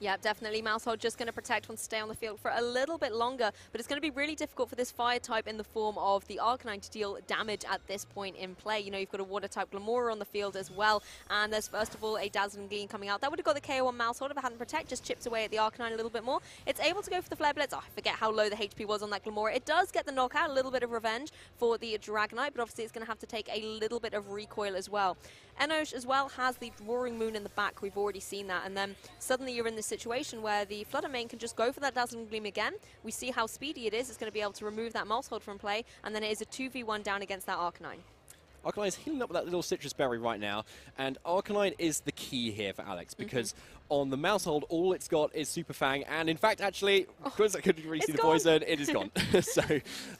Yeah, definitely. Maushold just going to protect, wants to stay on the field for a little bit longer, but it's going to be really difficult for this fire type in the form of the Arcanine to deal damage at this point in play. You know, you've got a water type Glimmora on the field as well, and there's first of all a Dazzling Gleam coming out. That would have got the KO on Maushold if it hadn't protect, just chips away at the Arcanine a little bit more. It's able to go for the Flare Blitz. Oh, I forget how low the HP was on that Glimmora. It does get the knockout, a little bit of revenge for the Dragonite, but obviously it's going to have to take a little bit of recoil as well. Enosh as well has the Roaring Moon in the back. We've already seen that. And then suddenly you're in this situation where the Fluttermane can just go for that Dazzling Gleam again. We see how speedy it is. It's going to be able to remove that Hold from play. And then it is a 2v1 down against that Arcanine. Arcanine is healing up with that little sitrus berry right now, and Arcanine is the key here for Alex Mm-hmm. because on the Maushold, all it's got is Super Fang, and in fact, actually, because I couldn't really see the gone. poison, it is gone. so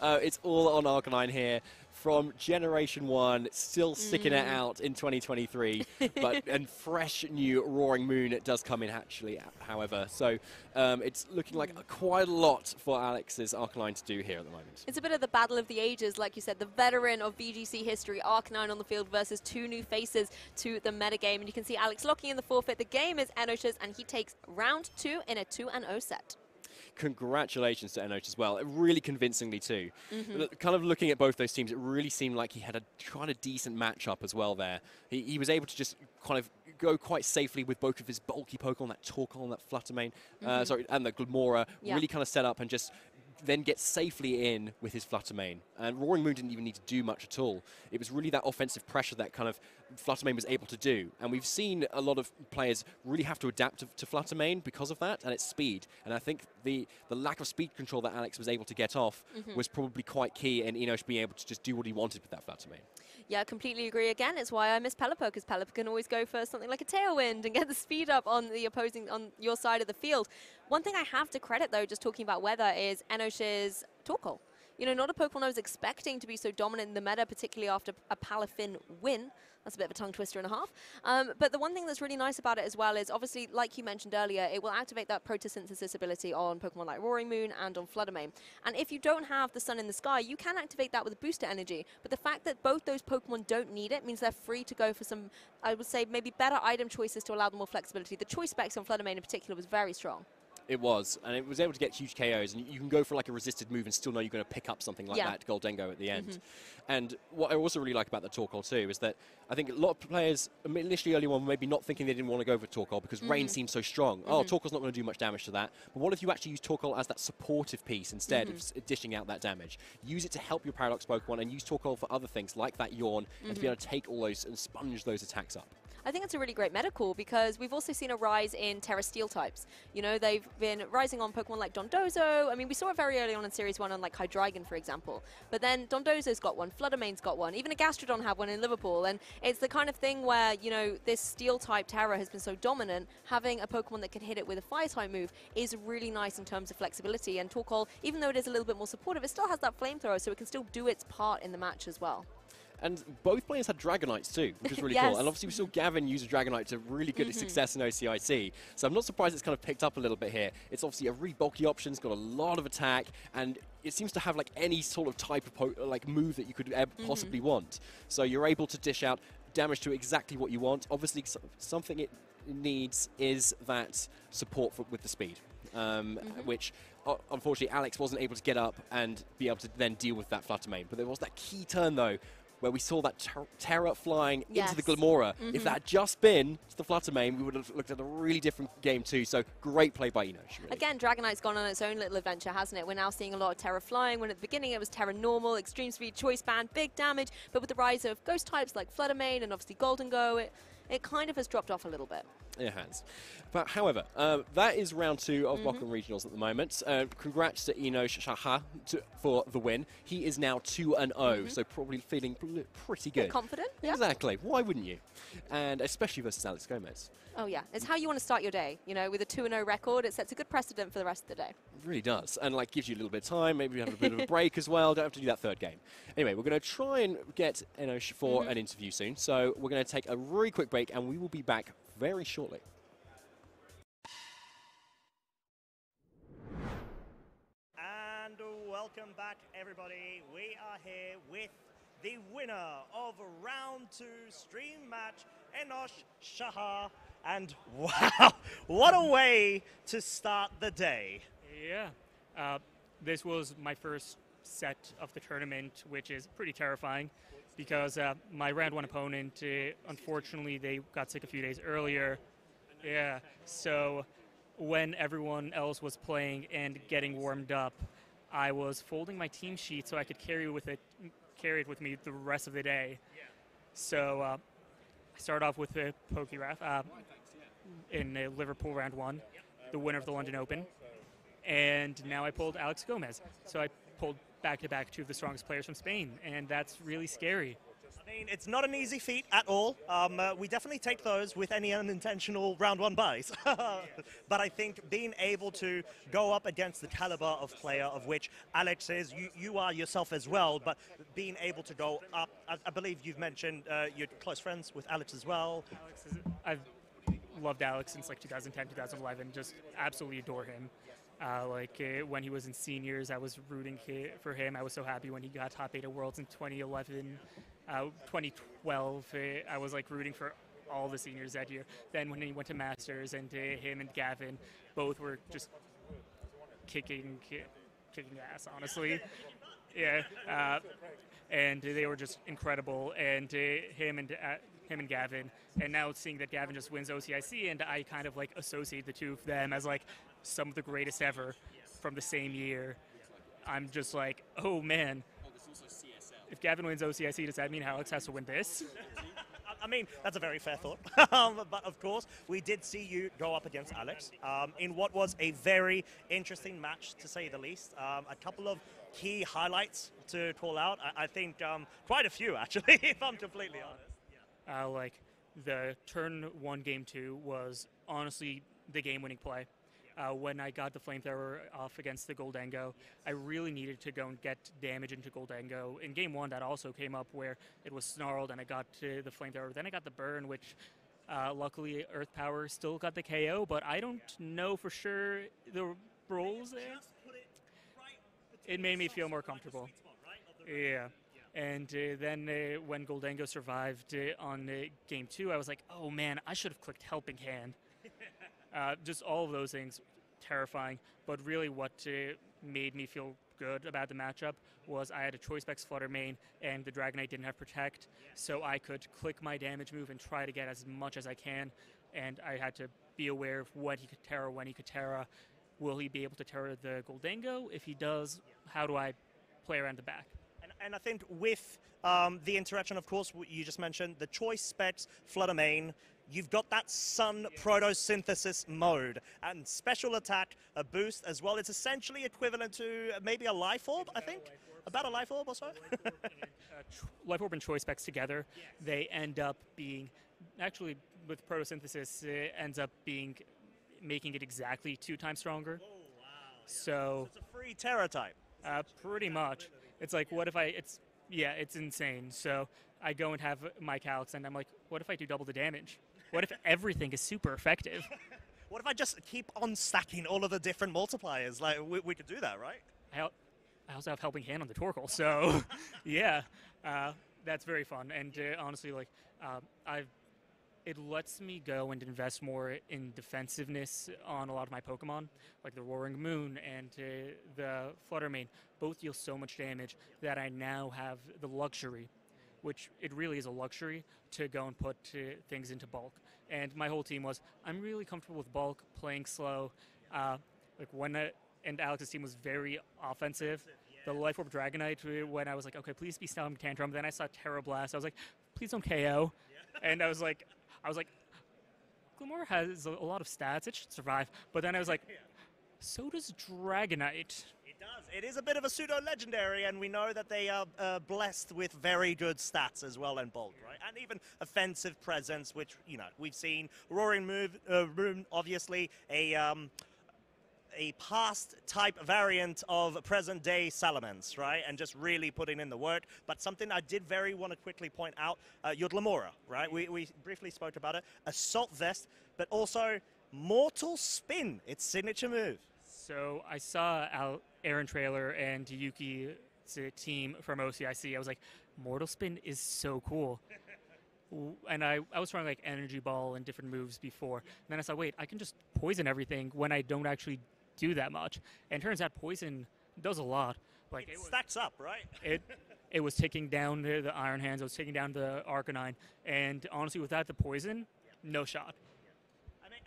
uh, it's all on Arcanine here. From Generation 1, still sticking Mm. it out in 2023, but and fresh new Roaring Moon does come in actually, however. So um, it's looking like quite a lot for Alex's Arcanine to do here at the moment. It's a bit of the battle of the ages, like you said, the veteran of VGC history, Arcanine on the field versus two new faces to the metagame. And you can see Alex locking in the forfeit. The game is Enosh's, and he takes round two in a 2-0 set. Congratulations to Enosh as well. Really convincingly too. Mm-hmm. L- Kind of looking at both those teams, it really seemed like he had a kind of decent matchup as well there. He, he was able to just kind of go quite safely with both of his bulky Pokemon, that Torkoal and that Fluttermane, uh, sorry, and the Glimmora, Mm-hmm. Yeah. really kind of set up and just then get safely in with his Fluttermane. And Roaring Moon didn't even need to do much at all. It was really that offensive pressure that kind of Fluttermane was able to do. And we've seen a lot of players really have to adapt to, to Fluttermane because of that and its speed. And I think the, the lack of speed control that Alex was able to get off mm-hmm. was probably quite key in Enosh being able to just do what he wanted with that Fluttermane. Yeah, completely agree. Again, it's why I miss Pelipper because Pelipper can always go for something like a Tailwind and get the speed up on the opposing on your side of the field. One thing I have to credit though, just talking about weather, is Enosh's Torkoal. You know, not a Pokemon I was expecting to be so dominant in the meta, particularly after a Palafin win. That's a bit of a tongue twister and a half. Um, but the one thing that's really nice about it as well is obviously, like you mentioned earlier, it will activate that Protosynthesis ability on Pokemon like Roaring Moon and on Fluttermane. And if you don't have the sun in the sky, you can activate that with booster energy. But the fact that both those Pokemon don't need it means they're free to go for some, I would say, maybe better item choices to allow them more flexibility. The choice specs on Fluttermane in particular was very strong. It was, and it was able to get huge KOs, and you can go for like a resisted move and still know you're going to pick up something like Yeah. that Gholdengo at the mm-hmm. end. And what I also really like about the Torkoal too is that I think a lot of players initially early on maybe not thinking they didn't want to go for Torkoal because mm-hmm. Rain seems so strong. Oh, mm-hmm. Torkoal's not going to do much damage to that. But what if you actually use Torkoal as that supportive piece instead of dishing out that damage? Use it to help your Paradox Pokemon and use Torkoal for other things like that Yawn and to be able to take all those and sponge those attacks up. I think it's a really great meta call because we've also seen a rise in Tera Steel types. You know, they've been rising on Pokemon like Dondozo. I mean, we saw it very early on in Series 1 on like Hydreigon, for example. But then Dondozo's got one, Fluttermane's got one, even a Gastrodon had one in Liverpool. And it's the kind of thing where, you know, this Steel type Tera has been so dominant, having a Pokemon that can hit it with a Fire type move is really nice in terms of flexibility. And Torkoal, even though it is a little bit more supportive, it still has that flamethrower, so it can still do its part in the match as well. And both players had Dragonites too, which is really Yes. cool. And obviously we saw Gavin use a Dragonite to really good success in OCIC. So I'm not surprised it's kind of picked up a little bit here. It's obviously a really bulky option, it's got a lot of attack, and it seems to have like any sort of type of po- like move that you could ever possibly want. So you're able to dish out damage to exactly what you want. Obviously something it needs is that support for, with the speed. Um, Which, uh, unfortunately, Alex wasn't able to get up and be able to then deal with that flutter Fluttermane. But there was that key turn, though, where we saw that ter- Tera flying into the Yes. Glimmora. If mm-hmm. that had just been to the Fluttermane, we would have looked at a really different game too. So great play by Enosh. Really. Again, Dragonite's gone on its own little adventure, hasn't it? We're now seeing a lot of Tera flying, when at the beginning it was Tera normal, extreme speed, choice band, big damage, but with the rise of ghost types like Fluttermane and obviously Gholdengo, it, it kind of has dropped off a little bit. It has. But however, uh, that is round two of mm Regionals at the moment. Uh, congrats to Enosh Shaha to, for the win. He is now 2 and 0, so probably feeling pretty good. confident, yeah. Exactly. Why wouldn't you? And especially versus Alex Gomez. Oh yeah, it's how you want to start your day. You know, with a 2-0 record, it sets a good precedent for the rest of the day. It really does. And like gives you a little bit of time, maybe you have a bit of a break as well. Don't have to do that third game. Anyway, we're going to try and get Enosh for Mm-hmm. an interview soon. So we're going to take a really quick break and we will be back very shortly. And welcome back, everybody. We are here with the winner of round two stream match, Enosh Shachar. And wow, what a way to start the day! Yeah, uh, this was my first set of the tournament, which is pretty terrifying because uh, my round one opponent, uh, unfortunately, they got sick a few days earlier. Yeah, so when everyone else was playing and getting warmed up, I was folding my team sheet so I could carry with it, carry it with me the rest of the day. So uh, I started off with the Pokéraf uh, in uh, Liverpool round one, the winner of the London Open, and now I pulled Alex Gomez. So I pulled back to back two of the strongest players from Spain, and that's really scary. I mean, it's not an easy feat at all. Um, uh, we definitely take those with any unintentional round one buys. but I think being able to go up against the caliber of player of which Alex is, you, you are yourself as well, but being able to go up, I, I believe you've mentioned uh, you're close friends with Alex as well. Alex is, I've loved Alex since like 2010, 2011, just absolutely adore him. Uh, like uh, when he was in seniors, I was rooting for him. I was so happy when he got top eight at Worlds in 2011. Uh, 2012, uh, I was like rooting for all the seniors that year. Then when he went to Masters, and uh, him and Gavin both were just kicking, kicking ass, honestly. Yeah, uh, and they were just incredible. And him and him and Gavin, and now seeing that Gavin just wins OCIC, and I kind of like associate the two of them as like some of the greatest ever from the same year. I'm just like, oh man, if Gavin wins OCIC, does that mean Alex has to win this? I mean, that's a very fair thought. um, but of course, we did see you go up against Alex um, in what was a very interesting match, to say the least. Um, a couple of key highlights to call out. I, I think um, quite a few, actually, if I'm completely honest. Yeah. Uh, like, the turn one, game two was honestly the game winning play uh, when I got the flamethrower off against the Gholdengo. I really needed to go and get damage into Gholdengo. In game one, that also came up where it was snarled and I got to the flamethrower. Then I got the burn, which uh, luckily Earth Power still got the KO, but I don't know for sure the rules there. It made me feel more comfortable. Yeah. And uh, then uh, when Gholdengo survived uh, on uh, game two, I was like, oh man, I should have clicked Helping Hand. Uh, just all of those things terrifying. But really, what made me feel good about the matchup was I had a Choice Specs Flutter Mane, and the Dragonite didn't have Protect, so I could click my damage move and try to get as much as I can. And I had to be aware of what he could Tera, when he could Tera. Will he be able to Tera the Gholdengo? If he does, how do I play around the back? And, I think with um, the interaction, of course, you just mentioned the Choice Specs Flutter Mane you've got that Sun Protosynthesis mode and special attack, a boost as well. It's essentially equivalent to maybe a Life Orb, I think. About a Life Orb or so? uh, Life Orb and Choice Specs together, they end up being, actually with Protosynthesis, it ends up being, making it exactly two times stronger. Oh, wow. So, so, it's a free Tera type. Uh, pretty much. It's like, what if I, it's, yeah, it's insane. So I go and have my calcs, and I'm like, what if I do double the damage? What if everything is super effective? what if I just keep on stacking all of the different multipliers? Like, we, we could do that, right? I, I also have Helping Hand on the Torkoal, so yeah, uh, that's very fun. And uh, honestly, like, uh, I've it lets me go and invest more in defensiveness on a lot of my Pokemon, like the Roaring Moon and uh, the Flutter Mane. Both deal so much damage that I now have the luxury which it really is a luxury to go and put uh, things into bulk. And my whole team was, I'm really comfortable with bulk, playing slow. Uh, like when I, and Alex's team was very offensive. The Life Orb Dragonite, uh, when I was like, okay, please be Stalm Tantrum. Then I saw Tera Blast. I was like, please don't KO. and I was like, I was like, Glimmora has a lot of stats. It should survive. But then I was like, so does Dragonite It does. It is a bit of a pseudo legendary, and we know that they are uh, blessed with very good stats as well in bulk, right? And even offensive presence, which you know we've seen. Roaring move, uh, Rune, obviously a. Um, a past type variant of present day Salamence, right? And just really putting in the work. But something I did very want to quickly point out uh, your right? We, we briefly spoke about it. Assault Vest, but also Mortal Spin, its signature move. So I saw Al- Aaron Traylor and Yuki's team from OCIC. I was like, Mortal Spin is so cool. And I, I was trying like energy ball and different moves before. And then I saw, wait, I can just poison everything when I don't actually do that much. And turns out poison does a lot. Like It it was, stacks up, right? it, it was taking down the, the Iron Hands. It was taking down the Arcanine. And honestly, without the poison, no shot.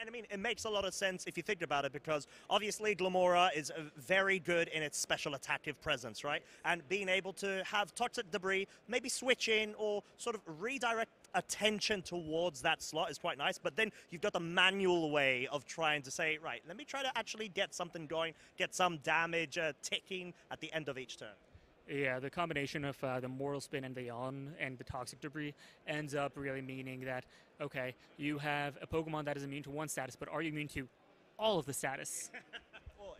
And I mean, it makes a lot of sense if you think about it, because obviously Glimmora is very good in its special attackive presence, right? And being able to have toxic debris, maybe switch in or sort of redirect attention towards that slot is quite nice. But then you've got the manual way of trying to say, right, let me try to actually get something going, get some damage uh, ticking at the end of each turn. Yeah, the combination of uh, the mortal spin and the yawn and the toxic debris ends up really meaning that okay, you have a Pokemon that is immune to one status, but are you immune to all of the status?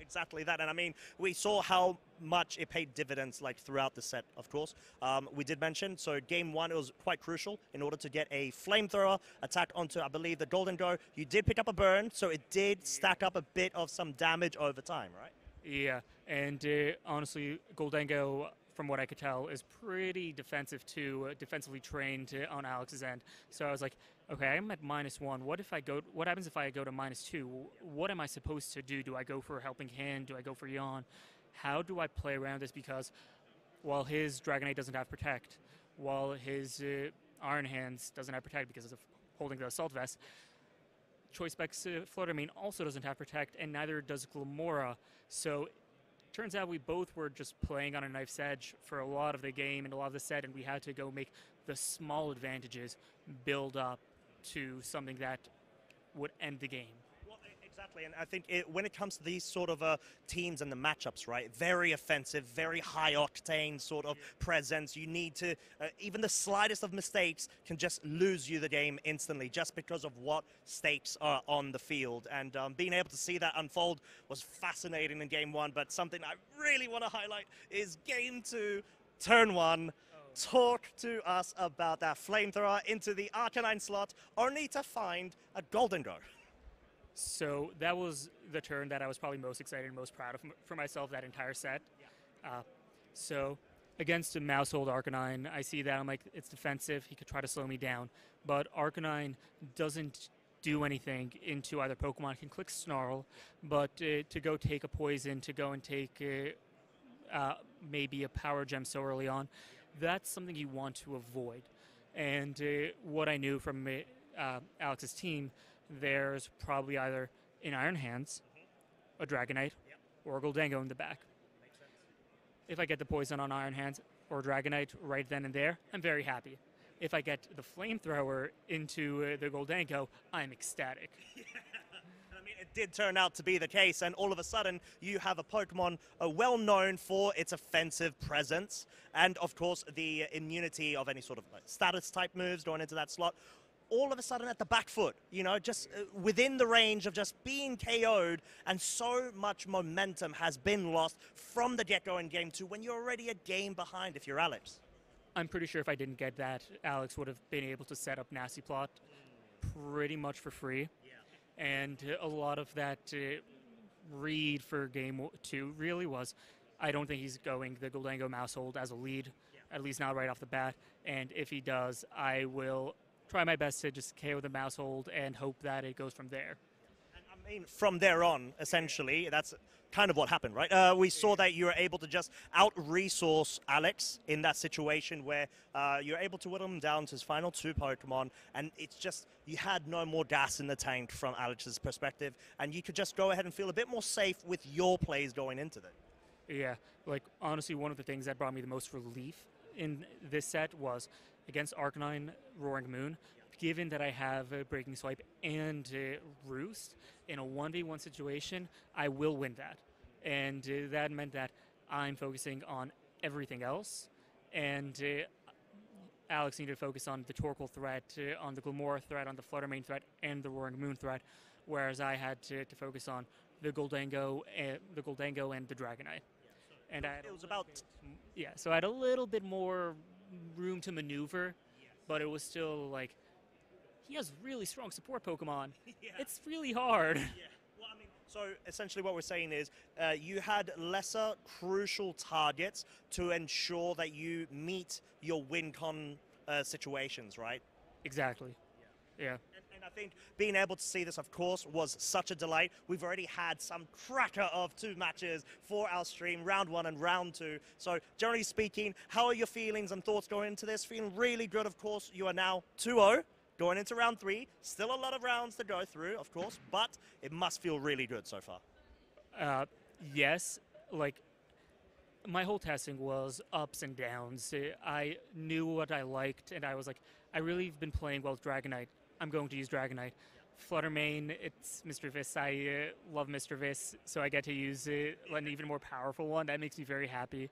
Exactly that, and I mean, we saw how much it paid dividends like throughout the set. Of course, um, we did mention so game one it was quite crucial in order to get a flamethrower attack onto I believe the Gholdengo. You did pick up a burn, so it did stack up a bit of some damage over time, right? yeah, and uh, honestly, Gholdengo, from what I could tell, is pretty defensive too, uh, defensively trained uh, on Alex's end. So I was like, okay, I'm at minus one. What if I go? What happens if I go to minus two? What am I supposed to do? Do I go for a helping hand? Do I go for yawn? How do I play around this? Because while his Dragonite doesn't have protect, while his uh, Iron Hands doesn't have protect because of holding the Assault Vest, Choice Specs uh, Flutter Mane also doesn't have protect, and neither does Glimmora. So turns out we both were just playing on a knife's edge for a lot of the game and a lot of the set, and we had to go make the small advantages build up to something that would end the game. Well, exactly, and I think it, when it comes to these sort of uh, teams and the matchups, right, very offensive, very high octane sort of presence. You need to, uh, even the slightest of mistakes can just lose you the game instantly, just because of what stakes are on the field. And um, being able to see that unfold was fascinating in game one. But something I really want to highlight is game two, turn one. Talk to us about that flamethrower into the Arcanine slot, only to find a Gholdengo. So that was the turn that I was probably most excited and most proud of for myself that entire set. Uh, so against a Maushold Arcanine, I see that I'm like, it's defensive. He could try to slow me down, but Arcanine doesn't do anything into either Pokemon. It can click Snarl, but uh, to go take a poison, to go and take uh, uh, maybe a Power Gem so early on, that's something you want to avoid. And uh, what I knew from uh, Alex's team, there's probably either an Iron Hands, a Dragonite, or a Gholdengo in the back. If I get the poison on Iron Hands or Dragonite right then and there, I'm very happy. If I get the flamethrower into uh, the Gholdengo, I'm ecstatic. Did turn out to be the case, and all of a sudden, you have a Pokemon uh, well known for its offensive presence, and of course, the immunity of any sort of like, status type moves going into that slot. All of a sudden, at the back foot, you know, just uh, within the range of just being KO'd, and so much momentum has been lost from the get go in game two when you're already a game behind if you're Alex. I'm pretty sure if I didn't get that, Alex would have been able to set up Nasty Plot pretty much for free. And a lot of that uh, read for game two really was I don't think he's going the Gholdengo Maushold as a lead, at least not right off the bat. And if he does, I will try my best to just KO the Maushold and hope that it goes from there. I mean, from there on, essentially, that's kind of what happened, right? Uh, we saw that you were able to just out resource Alex in that situation where uh, you're able to whittle him down to his final two Pokemon, and it's just you had no more gas in the tank from Alex's perspective, and you could just go ahead and feel a bit more safe with your plays going into it. Yeah, like honestly, one of the things that brought me the most relief in this set was against Arcanine Roaring Moon. Given that I have a Breaking Swipe and uh, Roost in a 1v1 situation, I will win that. And uh, that meant that I'm focusing on everything else. And uh, Alex needed to focus on the Torkoal threat, uh, on the Glimmora threat, on the Fluttermane threat, and the Roaring Moon threat, whereas I had to, to focus on the Gholdengo, uh, the Gholdengo, and the Dragonite. And I It was about yeah, so I had a little bit more room to maneuver, but it was still like he has really strong support Pokemon. Yeah. It's really hard. Yeah. Well, I mean, So essentially, what we're saying is uh, you had lesser crucial targets to ensure that you meet your win con uh, situations, right? Exactly. Yeah. And, and I think being able to see this, of course, was such a delight. We've already had some cracker of two matches for our stream, round one and round two. So, generally speaking, how are your feelings and thoughts going into this? Feeling really good, of course. You are now 2 0 going into round three. Still a lot of rounds to go through, of course, but it must feel really good so far. Uh, yes, like my whole testing was ups and downs. Uh, I knew what I liked, and I was like, I really have been playing well with Dragonite. I'm going to use Dragonite. Fluttermane, it's Misdreavus. I uh, love Misdreavus, so I get to use uh, an even more powerful one. That makes me very happy.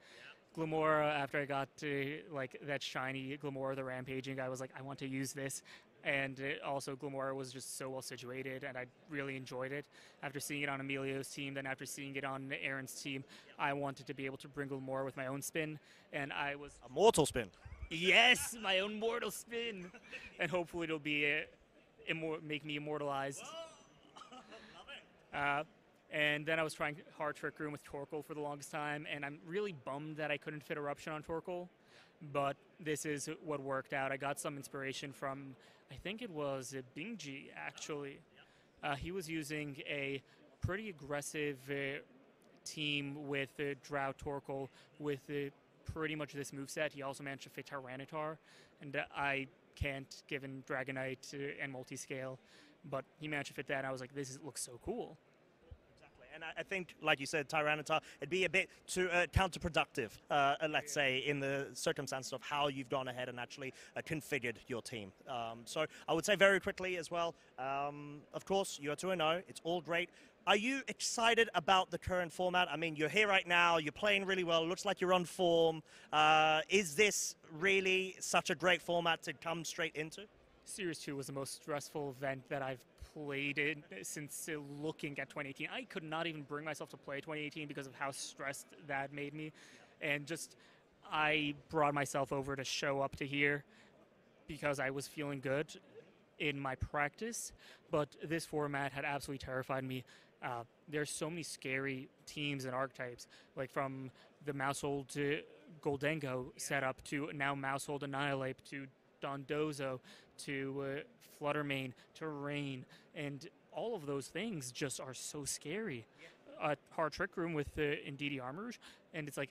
Glimmora, after I got to like that shiny Glimmora, the rampaging, I was like, I want to use this. And uh, also, Glimmora was just so well situated, and I really enjoyed it. After seeing it on Emilio's team, then after seeing it on Aaron's team, I wanted to be able to bring Glimmora with my own spin, and I was A mortal spin. Yes, my own mortal spin, and hopefully it'll be uh, immor- make me immortalized. Uh, and then I was trying hard trick room with Torkoal for the longest time, and I'm really bummed that I couldn't fit eruption on Torkoal. But this is what worked out. I got some inspiration from, I think it was uh, Bingji actually. Uh, he was using a pretty aggressive uh, team with uh, Drought Torkoal with uh, pretty much this moveset. He also managed to fit Tyranitar, and uh, I can't given Dragonite uh, and multi-scale, but he managed to fit that. And I was like, this is, looks so cool. And I, I think, like you said, Tyranitar, it'd be a bit too uh, counterproductive, uh, uh, let's say, in the circumstances of how you've gone ahead and actually uh, configured your team. Um, so I would say very quickly as well, um, of course, you're 2 0, it's all great. Are you excited about the current format? I mean, you're here right now, you're playing really well, looks like you're on form. Uh, is this really such a great format to come straight into? Series 2 was the most stressful event that I've played in since looking at 2018. I could not even bring myself to play 2018 because of how stressed that made me. And just, I brought myself over to show up to here because I was feeling good in my practice. But this format had absolutely terrified me. Uh, there's so many scary teams and archetypes, like from the Maushold to Gholdengo setup to now Maushold Annihilape to Dondozo to uh, Fluttermane to Rain, and all of those things just are so scary. A hard Trick Room with the Indeedee Armarouge, and it's like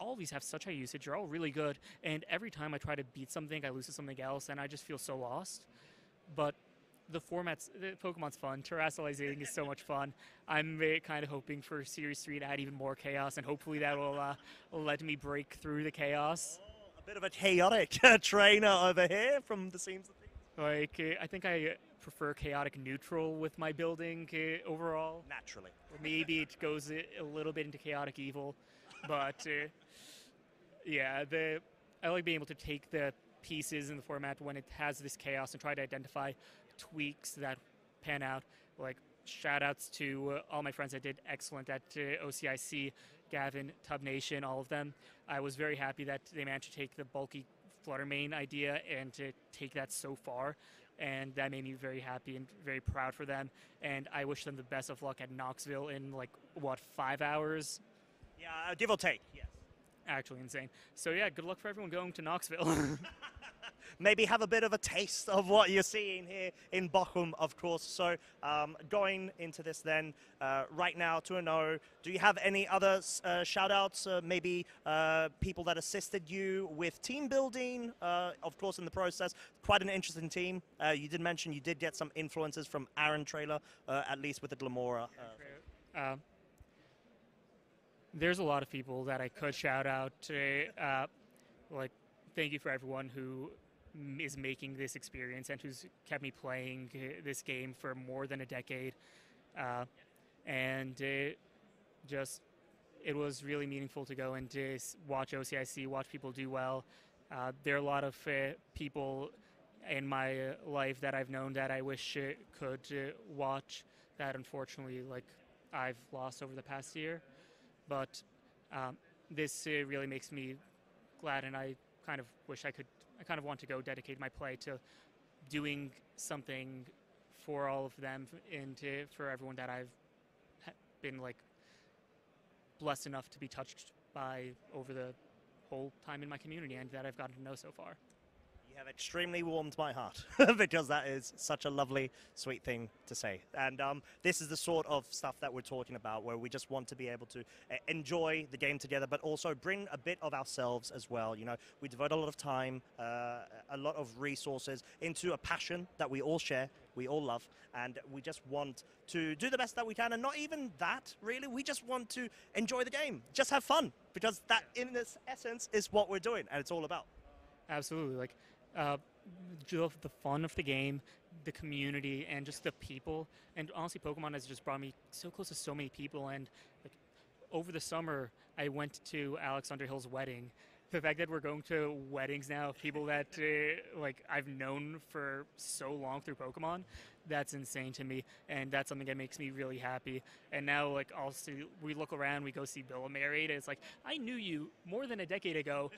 all these have such high usage. They're all really good, and every time I try to beat something, I lose to something else, and I just feel so lost. But the formats, the Pokemon's fun. Terastallizing is so much fun. I'm uh, kind of hoping for Series 3 to add even more chaos, and hopefully that will uh, let me break through the chaos. A bit of a chaotic trainer over here from the seams. Like, uh, I think I prefer chaotic neutral with my building uh, overall. Naturally. Maybe it goes a, a little bit into chaotic evil, but uh, yeah, the I like being able to take the pieces in the format when it has this chaos and try to identify tweaks that pan out. Like shout outs to uh, all my friends that did excellent at uh, OCIC, Gavin, Tub Nation, all of them. I was very happy that they managed to take the bulky Fluttermane idea and to take that so far. And that made me very happy and very proud for them. And I wish them the best of luck at Knoxville in like, what, five hours? Yeah, give or take. Yes. Actually insane. So, yeah, good luck for everyone going to Knoxville. Maybe have a bit of a taste of what you're seeing here in Bochum, of course. So, um, going into this then, uh, right now, 2 0, do you have any other uh, shout outs? Uh, maybe uh, people that assisted you with team building, uh, of course, in the process? Quite an interesting team. Uh, you did mention you did get some influences from Aaron Traylor, at least with the Glimmora. There's a lot of people that I could shout out. To, uh, like, thank you for everyone who is making this experience and who's kept me playing uh, this game for more than a decade. Uh, and uh, just, it was really meaningful to go and to watch OCIC, watch people do well. Uh, there are a lot of uh, people in my uh, life that I've known that I wish could watch that unfortunately like I've lost over the past year but um, this really makes me glad and I kind of wish I could I kind of want to go dedicate my play to doing something for all of them and to, for everyone that I've been like blessed enough to be touched by over the whole time in my community and that I've gotten to know so far. Have extremely warmed my heart because that is such a lovely, sweet thing to say. And um, this is the sort of stuff that we're talking about where we just want to be able to uh, enjoy the game together, but also bring a bit of ourselves as well. You know, we devote a lot of time, uh, a lot of resources into a passion that we all share, we all love, and we just want to do the best that we can. And not even that, really. We just want to enjoy the game, just have fun, because that, in this essence, is what we're doing, and it's all about. Absolutely. Like, uh, the fun of the game, the community, and just the people. And honestly, Pokemon has just brought me so close to so many people. And like over the summer, I went to Alex Underhill's wedding. The fact that we're going to weddings now of people that uh, like I've known for so long through Pokemon, that's insane to me, and that's something that makes me really happy. And now, like, I'll see, we look around, we go see Bill married. And it's like I knew you more than a decade ago.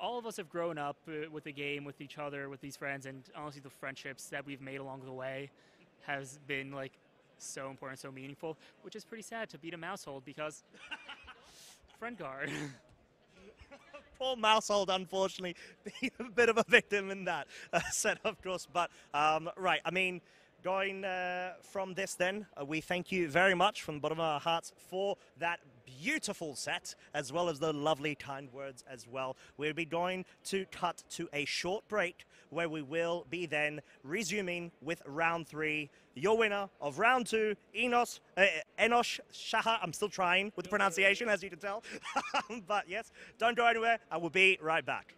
All of us have grown up uh, with the game, with each other, with these friends, and honestly, the friendships that we've made along the way has been like so important, so meaningful. Which is pretty sad to beat a Maushold because friend guard. poor Maushold, unfortunately, being a bit of a victim in that uh, set, of course. But um, right, I mean, going uh, from this, then uh, we thank you very much from the bottom of our hearts for that beautiful set, as well as the lovely kind words as well. We'll be going to cut to a short break where we will be then resuming with round three. Your winner of round two, Enos, uh, Enosh Shaha. I'm still trying with the pronunciation, as you can tell. but yes, don't go anywhere. I will be right back.